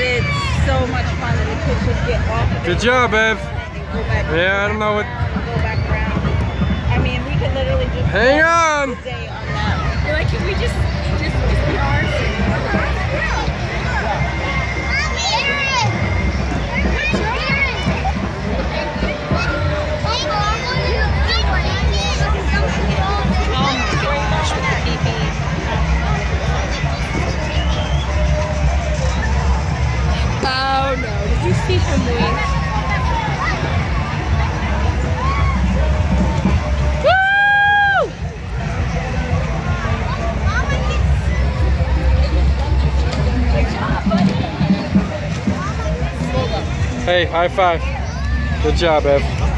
but it's so much fun and the kids just get off of Good job, Ev. yeah, I don't know what... Around. I mean, we could literally just... Hang on! You see! Hey, high five. Good job, Ev.